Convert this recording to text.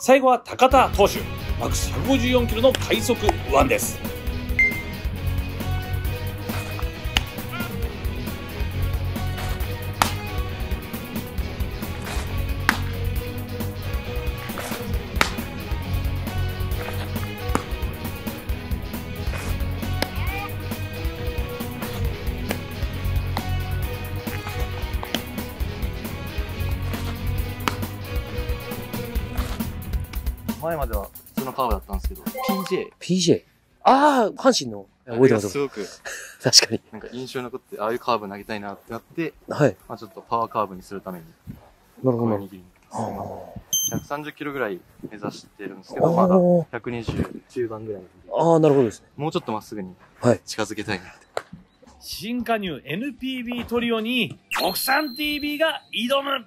最後は高田投手。マックス154キロの快速ワンです。前までは普通のカーブだったんですけど、PJ。PJ。ああ、阪神の。覚えてますす。ごく、確かに。なんか印象に残って、ああいうカーブ投げたいなってなって、はい。まあちょっとパワーカーブにするために、なるほどこういう。握りに。あ130キロぐらい目指してるんですけあど、まだー120中盤ぐらいなんで、あー、なるほどですね。もうちょっとまっすぐにはい近づけたいなって。新加入 NPB トリオに国産 TV が挑む